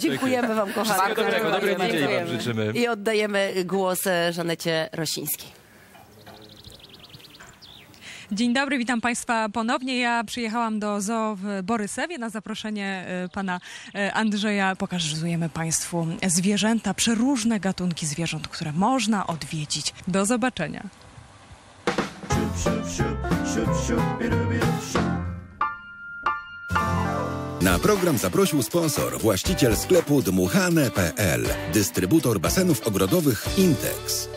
Dziękujemy wam, kochani. Wszystkiego dobrego, dobrej niedzieli wam życzymy. I oddajemy głos e, Żanecie Rosińskiej. Dzień dobry, witam Państwa ponownie. Ja przyjechałam do zoo w Borysewie na zaproszenie e, pana e, Andrzeja. Pokazujemy Państwu zwierzęta, przeróżne gatunki zwierząt, które można odwiedzić. Do zobaczenia. Na program zaprosił sponsor, właściciel sklepu dmuchane.pl, dystrybutor basenów ogrodowych Intex.